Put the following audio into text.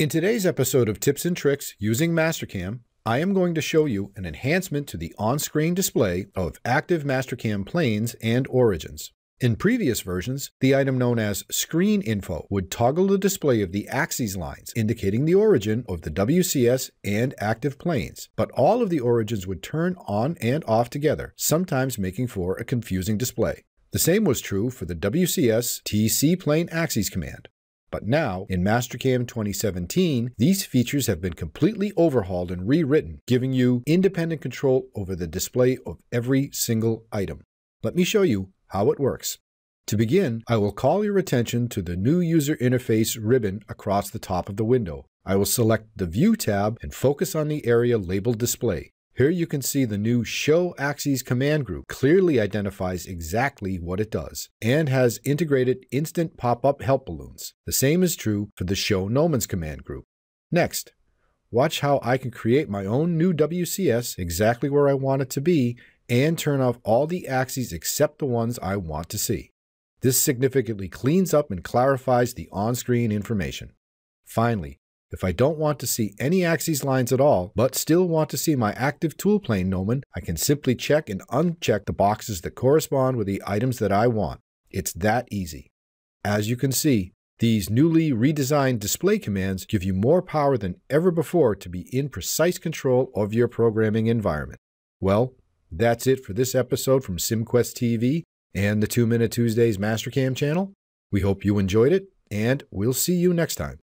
In today's episode of Tips and Tricks Using Mastercam, I am going to show you an enhancement to the on-screen display of active Mastercam planes and origins. In previous versions, the item known as Screen Info would toggle the display of the axes lines, indicating the origin of the WCS and active planes, but all of the origins would turn on and off together, sometimes making for a confusing display. The same was true for the WCS TC Plane Axes command. But now, in Mastercam 2017, these features have been completely overhauled and rewritten, giving you independent control over the display of every single item. Let me show you how it works. To begin, I will call your attention to the new user interface ribbon across the top of the window. I will select the View tab and focus on the area labeled Display. Here you can see the new Show Axes command group clearly identifies exactly what it does and has integrated instant pop-up help balloons. The same is true for the Show Gnomons command group. Next, watch how I can create my own new WCS exactly where I want it to be and turn off all the axes except the ones I want to see. This significantly cleans up and clarifies the on-screen information. Finally, if I don't want to see any axes lines at all, but still want to see my active tool plane gnomon, I can simply check and uncheck the boxes that correspond with the items that I want. It's that easy. As you can see, these newly redesigned display commands give you more power than ever before to be in precise control of your programming environment. Well, that's it for this episode from Cimquest TV and the 2 Minute Tuesdays Mastercam channel. We hope you enjoyed it, and we'll see you next time.